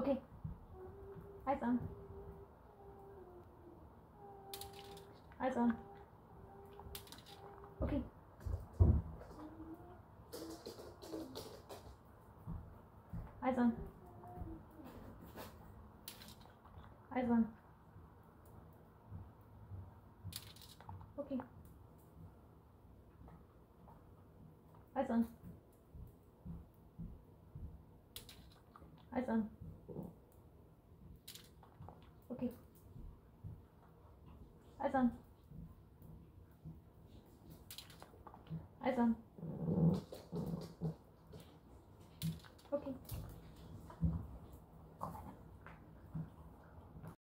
Okay. Eyes on. Eyes on. Okay. Eyes on. Eyes on. Okay. Eyes on. Eyes on. Eyes on. Eyes on. Okay.